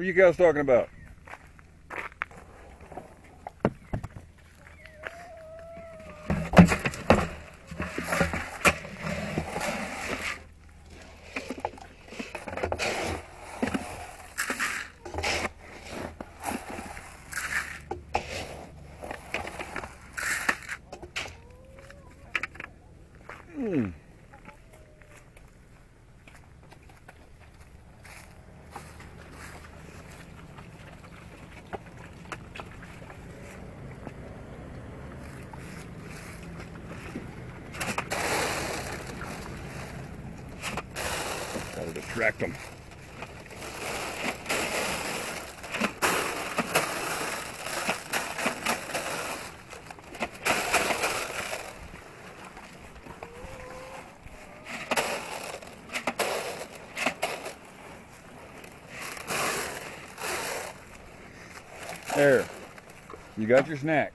What are you guys talking about? Hmm. Distract them. There. You got your snack.